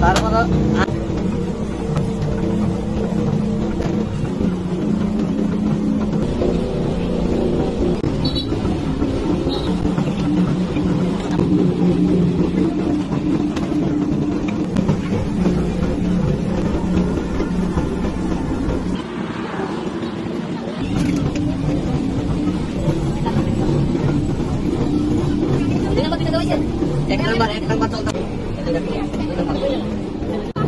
তারপরে এক নাম্বার এক নাম্বার চলতে